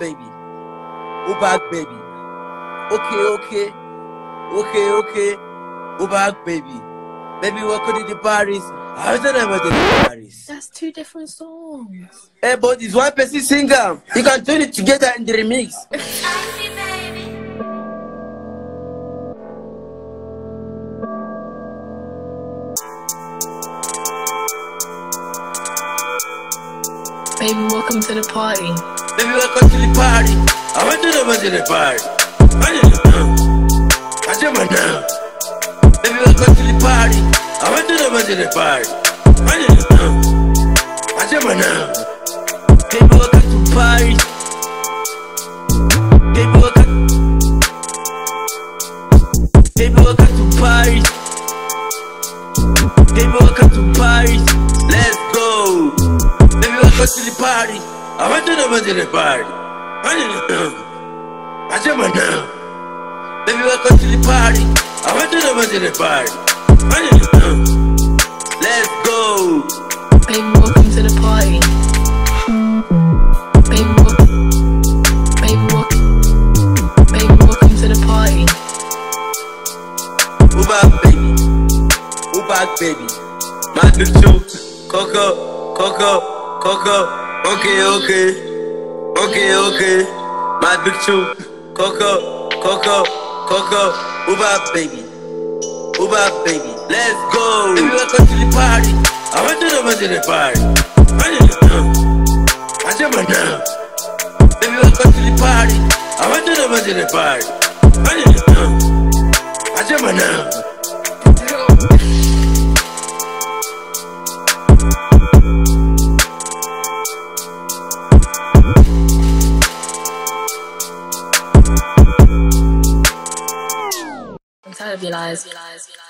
baby. Back, baby? Okay, okay. Okay, okay. Back, baby? Baby, welcome to the Paris. I was never to the Paris. That's two different songs. Hey, but it's one person singer. You can turn it together in the remix. Baby, welcome to the party. Baby, welcome to the party. I want to the party. I need to know. I just want to. Baby, welcome to the party. I want to the party. I need to know. I just want to. Baby, welcome to the party. Baby, welcome. Baby, welcome to the party. Baby, welcome to the party. Baby, welcome to the party. I want to know to the party. I need to know. I want to know. Baby, welcome to the party. I want to know to the party. I need to know. Let's go. Baby, welcome to the party. Baby, welcome. Baby, welcome. Baby, welcome to the party. Who baby? Who baby? My big two. Coco, Coco, Coco. Okay, okay. Okay, okay. My big two. Coco, Coco, Coco. Back, baby? Back, baby? Let's go. Baby, welcome to the party. I want to know to the party. I need to know. I want to know. Baby, welcome to the party. I want to know to the party. I need to know. I just want to Tired of your.